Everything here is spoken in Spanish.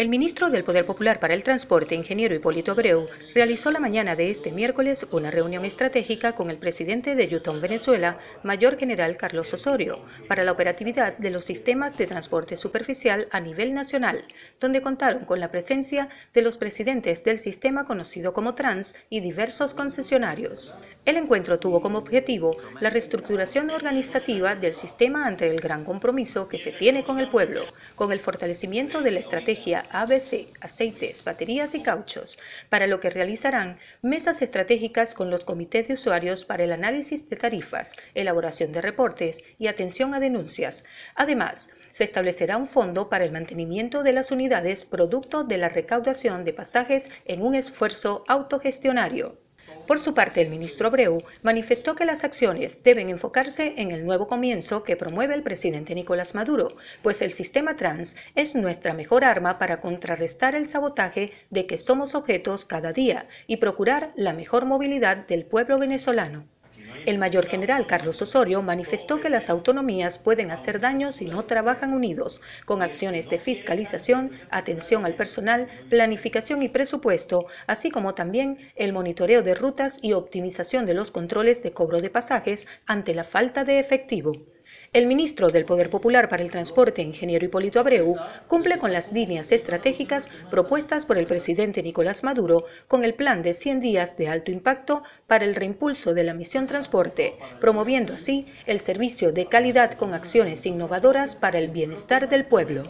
El ministro del Poder Popular para el Transporte, ingeniero Hipólito Abreu, realizó la mañana de este miércoles una reunión estratégica con el presidente de Yutón, Venezuela, Mayor General Carlos Osorio, para la operatividad de los sistemas de transporte superficial a nivel nacional, donde contaron con la presencia de los presidentes del sistema conocido como Trans y diversos concesionarios. El encuentro tuvo como objetivo la reestructuración organizativa del sistema ante el gran compromiso que se tiene con el pueblo, con el fortalecimiento de la estrategia ABC, aceites, baterías y cauchos, para lo que realizarán mesas estratégicas con los comités de usuarios para el análisis de tarifas, elaboración de reportes y atención a denuncias. Además, se establecerá un fondo para el mantenimiento de las unidades producto de la recaudación de pasajes en un esfuerzo autogestionario. Por su parte, el ministro Abreu manifestó que las acciones deben enfocarse en el nuevo comienzo que promueve el presidente Nicolás Maduro, pues el sistema trans es nuestra mejor arma para contrarrestar el sabotaje de que somos objetos cada día y procurar la mejor movilidad del pueblo venezolano. El mayor general Carlos Osorio manifestó que las autonomías pueden hacer daño si no trabajan unidos, con acciones de fiscalización, atención al personal, planificación y presupuesto, así como también el monitoreo de rutas y optimización de los controles de cobro de pasajes ante la falta de efectivo. El ministro del Poder Popular para el Transporte, ingeniero Hipólito Abreu, cumple con las líneas estratégicas propuestas por el presidente Nicolás Maduro con el plan de 100 días de alto impacto para el reimpulso de la misión transporte, promoviendo así el servicio de calidad con acciones innovadoras para el bienestar del pueblo.